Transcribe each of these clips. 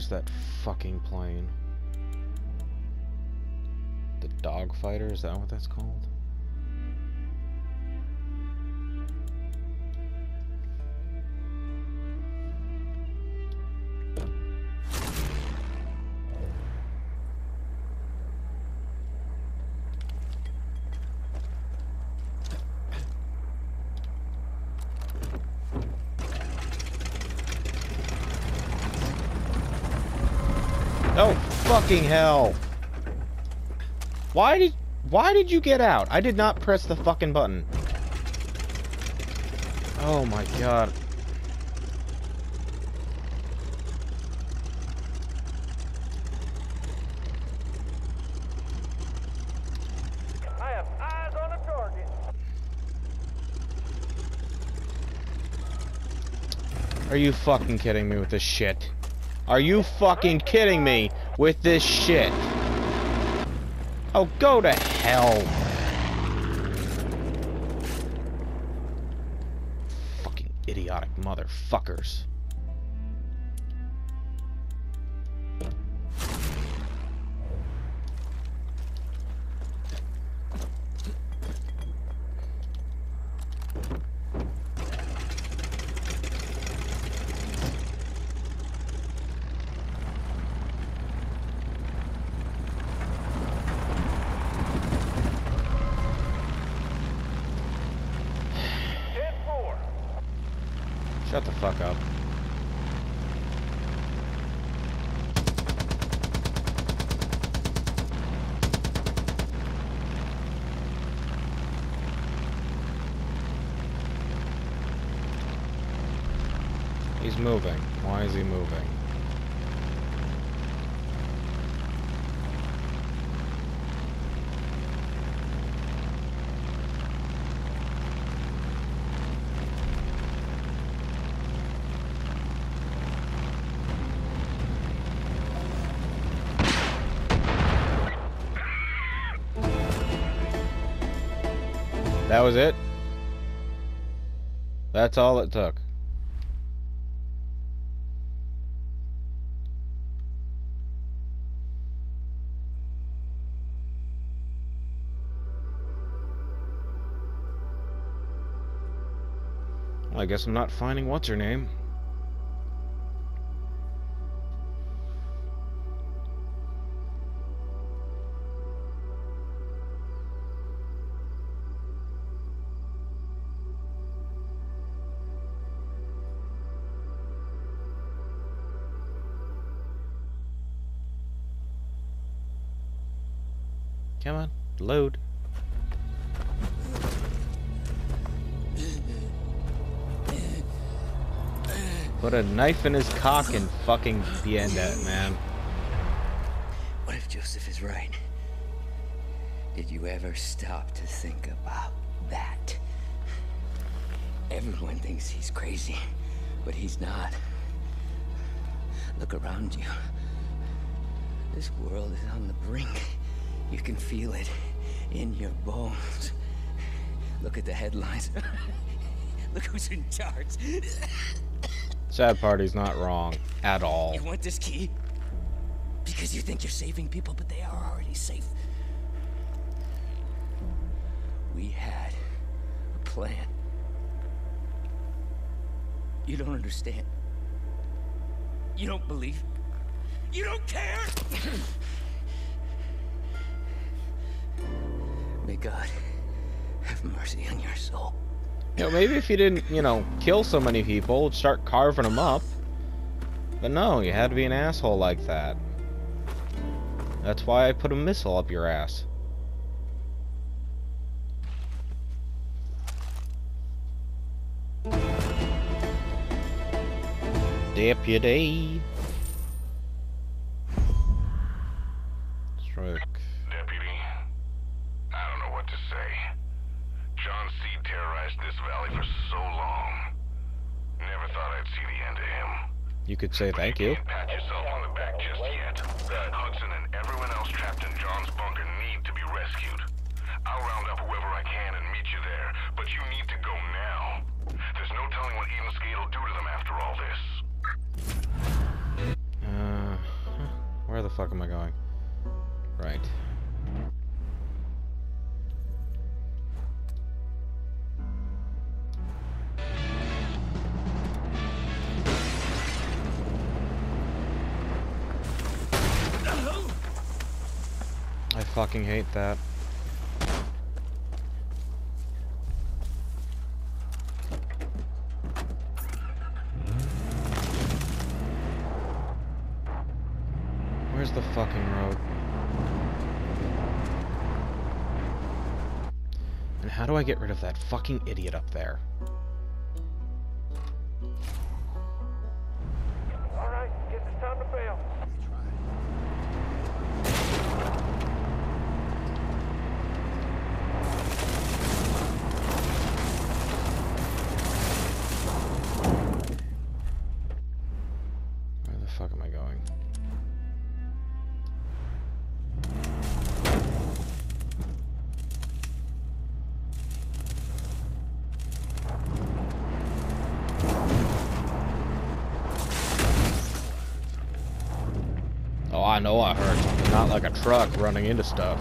Where's that fucking plane? The dogfighter, is that what that's called? Fucking hell. Why did why did you get out? I did not press the fucking button. Oh my god. I have eyes on a target. Are you fucking kidding me with this shit? Are you fucking kidding me with this shit? Oh, go to hell. Fucking idiotic motherfuckers. He's moving. Why is he moving? That was it? That's all it took. Guess I'm not finding what's her name. Come on, load. Put a knife in his cock and fucking the end it, man. What if Joseph is right? Did you ever stop to think about that? Everyone thinks he's crazy, but he's not. Look around you. This world is on the brink. You can feel it in your bones. Look at the headlines. Look who's in charge. Sad party's not wrong at all. You want this key? Because you think you're saving people, but they are already safe. We had a plan. You don't understand. You don't believe. You don't care! May God have mercy on your soul. You know, maybe if you didn't, you know, kill so many people, start carving them up. But no, you had to be an asshole like that. That's why I put a missile up your ass. Deputy. Stroke. Deputy, I don't know what to say. John Seed terrorized this valley for so long. Never thought I'd see the end of him. You could say thank you. Can't pat yourself on the back just yet. Hudson and everyone else trapped in John's bunker need to be rescued. I'll round up whoever I can and meet you there, but you need to go now. There's no telling what Eden's Gate will do to say rescued. I'll round up whoever I can and meet you there, but you need to go now. There's no telling what Eden's Gate'll do to them after all this. Uh, Where the fuck am I going? Right. Fucking hate that. Where's the fucking road? And how do I get rid of that fucking idiot up there? I know I heard something. Not like a truck running into stuff.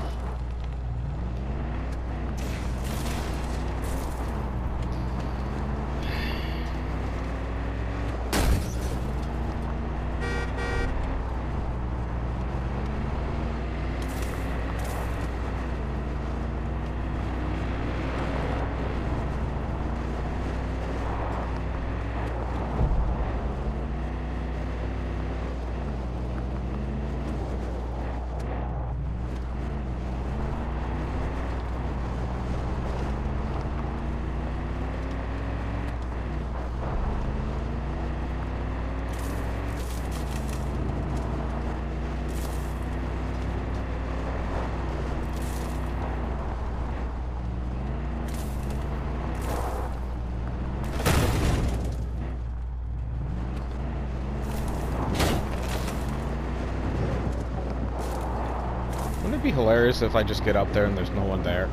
Wouldn't be hilarious if I just get up there and there's no one there?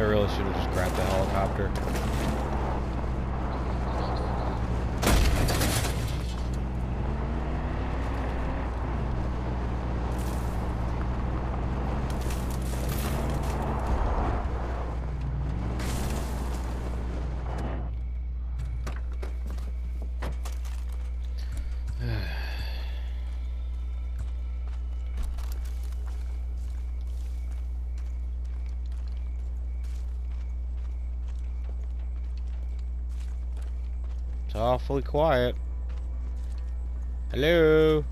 I really should have just grabbed the helicopter. Awfully quiet. Hello?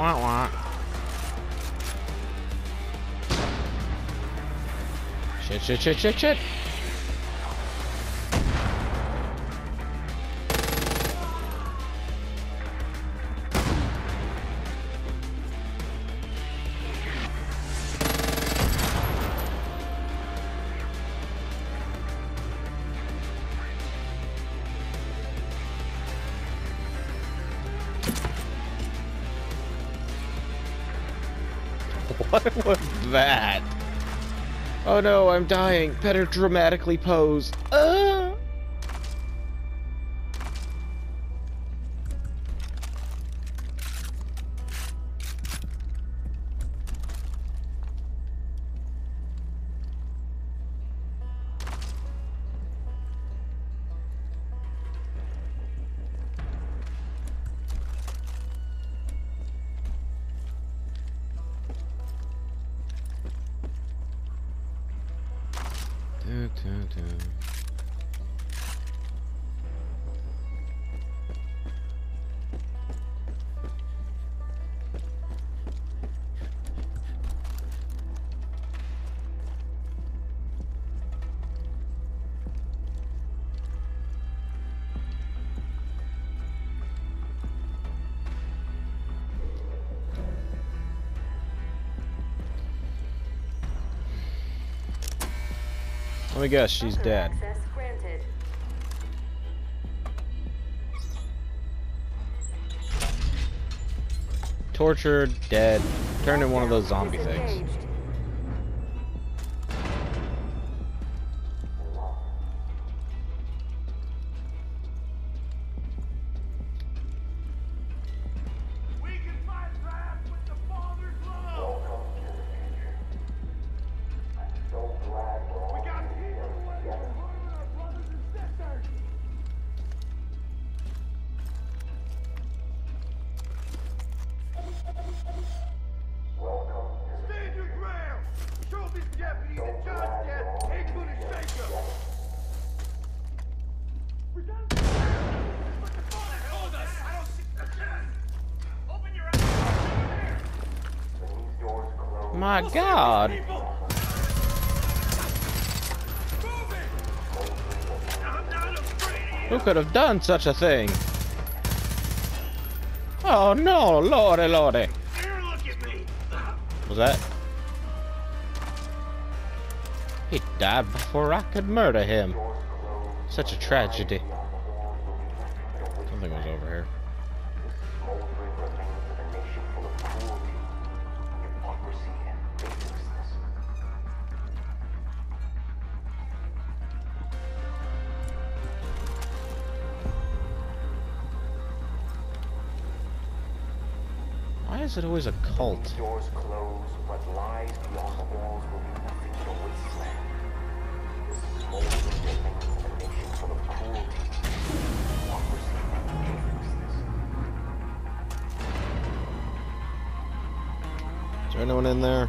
Wah wah. Shit, shit, shit, shit, shit. Oh, no, I'm dying. Better dramatically pose. Dun, dun. Let me guess, she's dead. Tortured, dead, turned into one of those zombie things. Afraid of you. Who could have done such a thing? Oh no, lordy, lordy. Was that? He died before I could murder him. Such a tragedy. Something was over here. Is it always a cult? Doors close, what lies beyond the walls will be nothing but a wasteland. This smoldering remains of a nation full of cruelty, hypocrisy, and faithlessness. Is there anyone in there?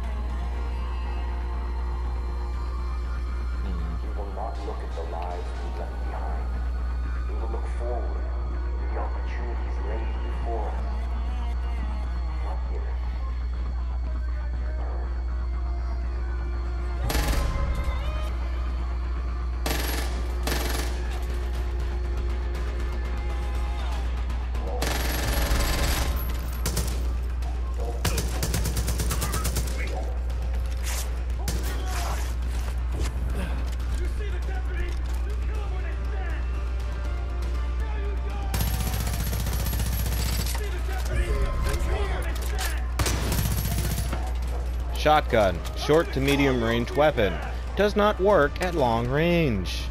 Shotgun. Short to medium range weapon. Does not work at long range.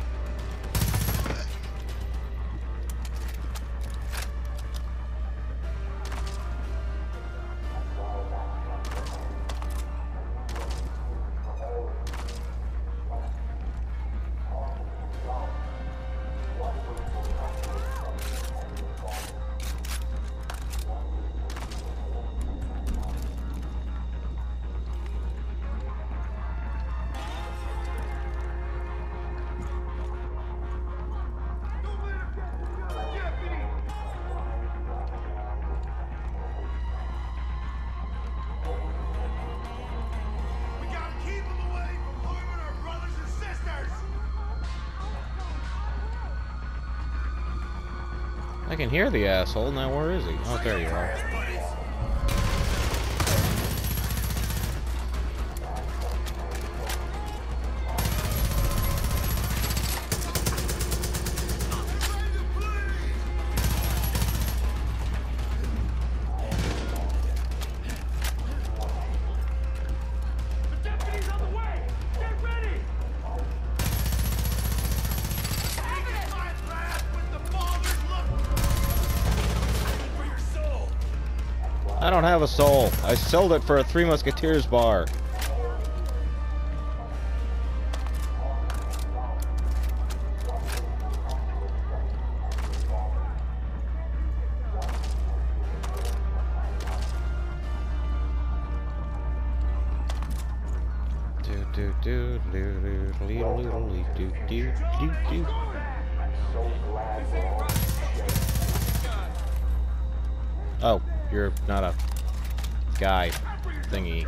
Can hear the asshole. Now where is he? Oh, there you are. I sold it for a Three Musketeers bar. Oh, you're not a guy thingy.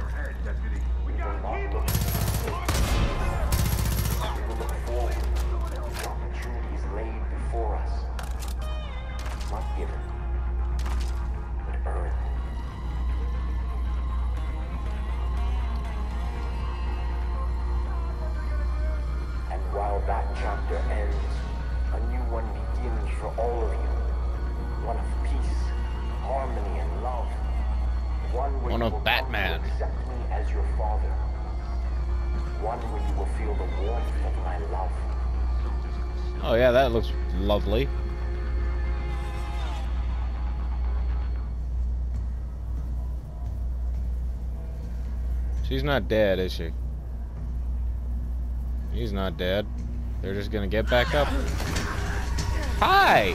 Lovely. She's not dead, is she? He's not dead. They're just gonna get back up. Hi!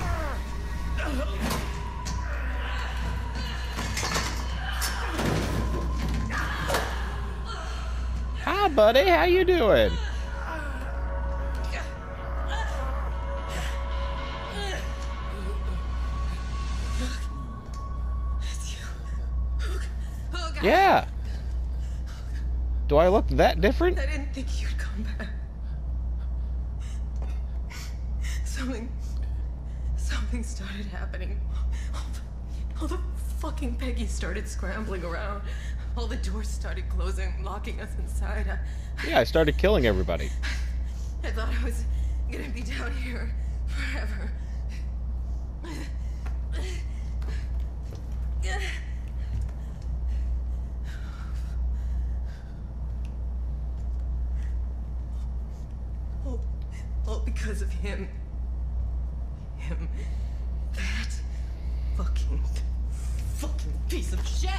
Hi, buddy. How you doing? Yeah. Do I look that different? I didn't think you'd come back. Something. Something started happening. All the, all the fucking Peggy started scrambling around. All the doors started closing, locking us inside. I, Yeah, I started killing everybody. I thought I was gonna be down here forever. All, all because of him. Him. That fucking, fucking piece of shit!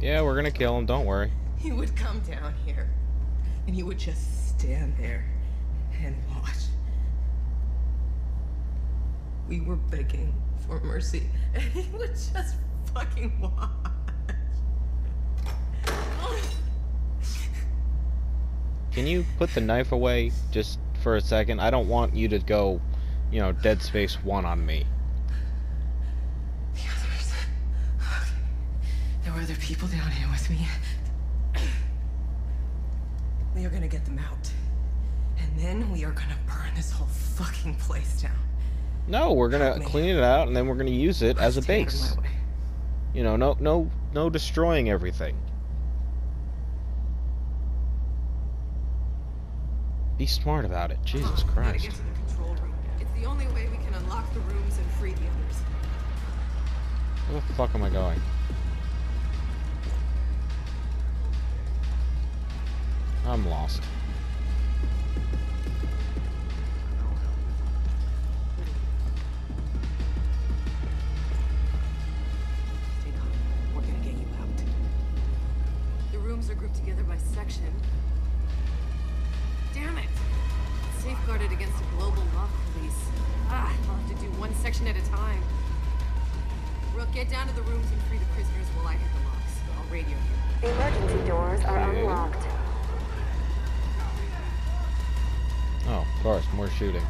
Yeah, we're gonna kill him. Don't worry. He would come down here, and he would just stand there and watch. We were begging for mercy, and he would just fucking watch. Can you put the knife away just for a second? I don't want you to go, you know, Dead Space 1 on me. The others. Okay. There were other people down here with me. We are gonna get them out. And then we are gonna burn this whole fucking place down. No, we're gonna Me. clean it out and then we're gonna use it as a Stay out of base. You know, no, no, no destroying everything. Be smart about it. Jesus Christ. get to the control room. It's the only way we can unlock the rooms and free the others. Where the fuck am I going? I'm lost. Get down to the rooms and free the prisoners while I hit the locks. I'll radio you. Emergency doors are Okay. unlocked. Oh, of course, more shooting.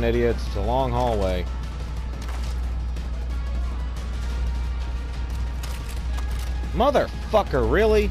On, idiots. It's a long hallway. Motherfucker, really?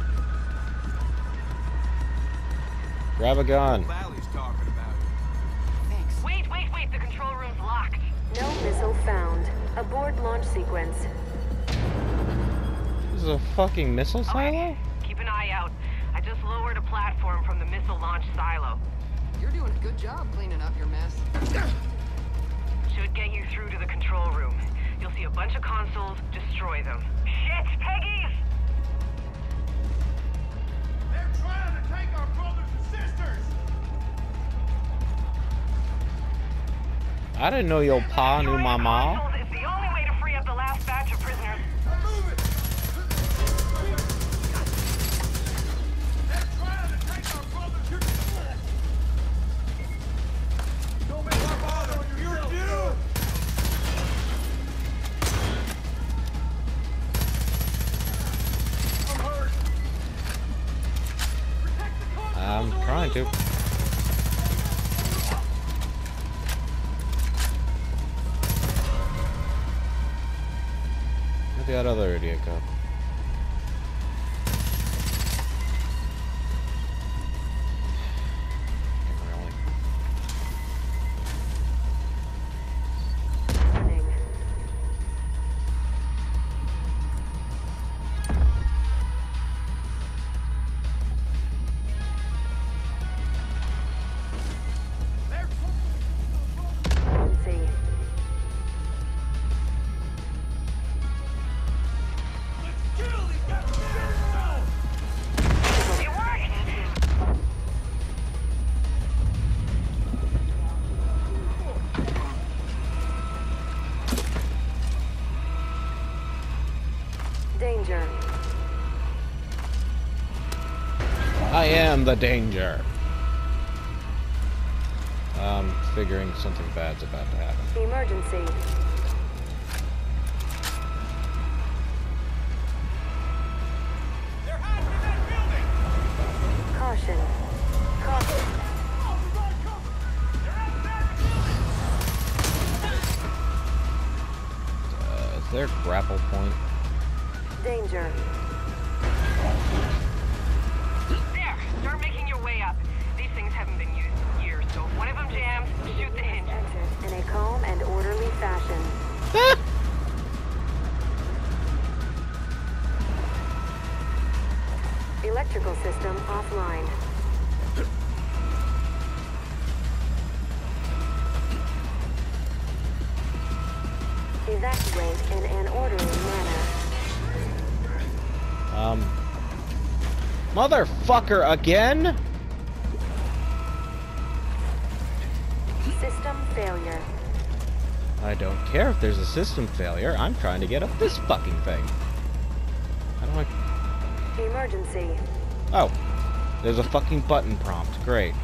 Grab a gun. Valley's talking about it. Thanks. Wait, wait, wait. The control room's locked. No missile found. Abort launch sequence. This is a fucking missile silo? Okay. Keep an eye out. I just lowered a platform from the missile launch silo. You're doing a good job cleaning up your mess. Should get you through to the control room. You'll see a bunch of consoles. Destroy them. Shit, Peggies! I didn't know your pa knew my ma. Am the danger. I'm figuring something bad's about to happen. Emergency. Electrical system offline. Evacuate in an orderly manner. Um. Motherfucker again? System failure. I don't care if there's a system failure. I'm trying to get up this fucking thing. Emergency. Oh. There's a fucking button prompt. Great.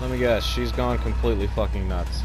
Let me guess. She's gone completely fucking nuts.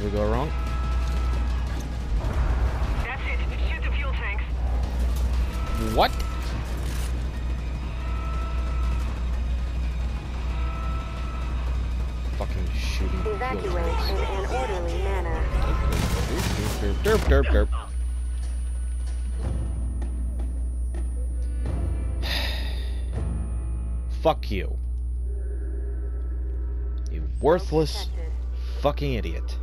possibly go wrong. That's it. Shoot the fuel tanks. What? Fucking shooting. Evacuate in an orderly manner. Derp, derp, derp, derp, derp. derp. Fuck you. You worthless fucking idiot.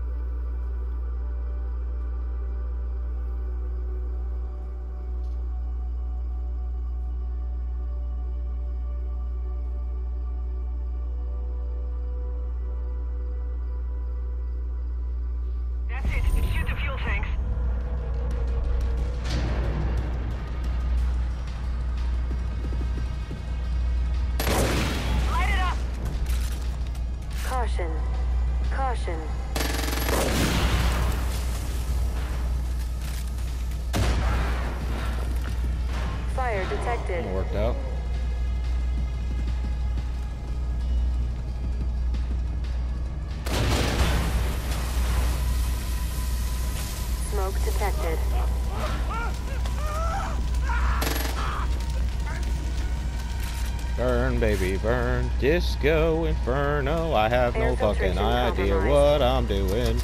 baby, burn. Disco inferno. I have no fucking idea what I'm doing.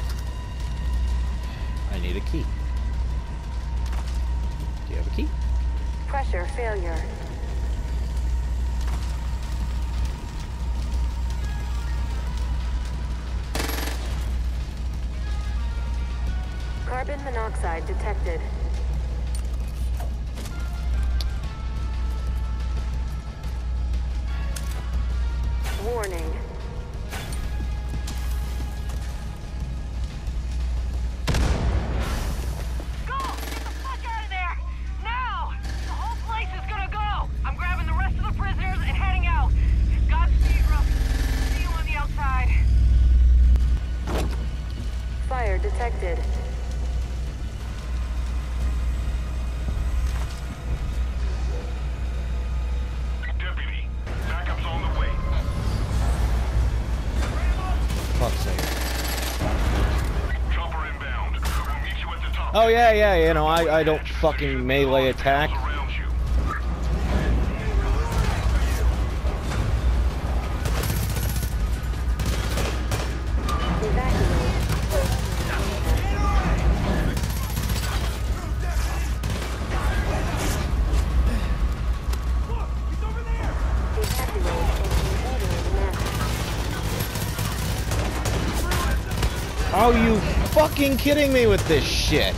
I need a key. Do you have a key? Pressure failure. Carbon monoxide detected. Oh yeah, yeah, you know, I, I don't fucking melee attack. fucking kidding me with this shit?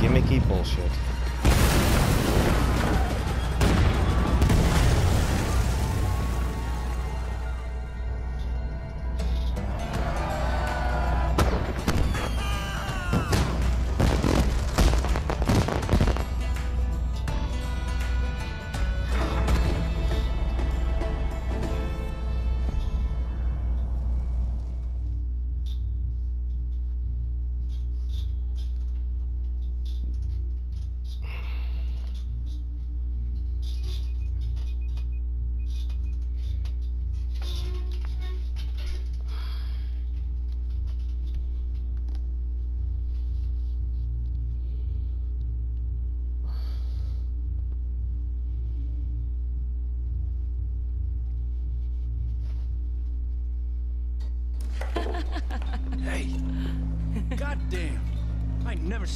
gimmicky bullshit.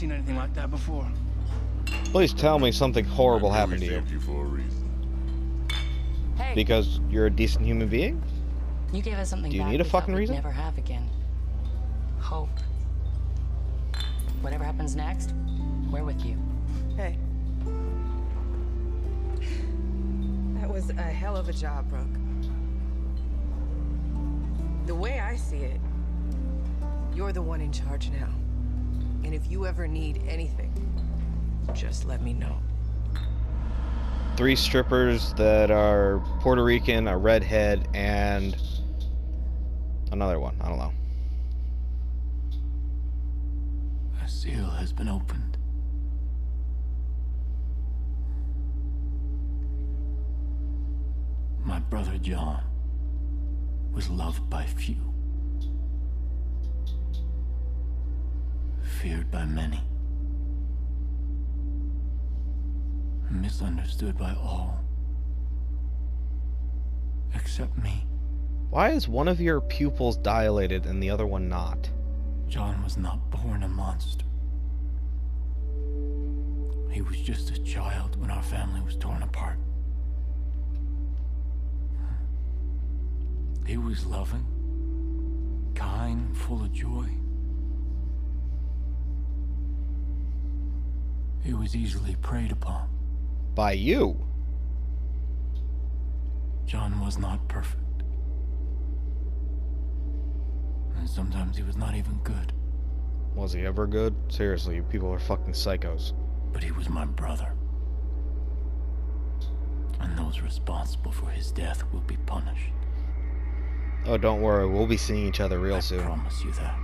seen anything like that before. Please tell me something horrible happened to you. you for a reason. Hey. Because you're a decent human being? You gave us something. Do you need a fucking reason? Never have again. Hope. Whatever happens next, we're with you. Hey. That was a hell of a job, Rook. The way I see it, you're the one in charge now. And if you ever need anything, just let me know. Three strippers that are Puerto Rican, a redhead, and another one. I don't know. A seal has been opened. My brother John was loved by few, feared by many, misunderstood by all, except me. Why is one of your pupils dilated and the other one not? John was not born a monster. He was just a child when our family was torn apart. He was loving, kind, full of joy. He was easily preyed upon. By you. John was not perfect. And sometimes he was not even good. Was he ever good? Seriously, you people are fucking psychos. But he was my brother. And those responsible for his death will be punished. Oh, don't worry, we'll be seeing each other real I soon. I promise you that.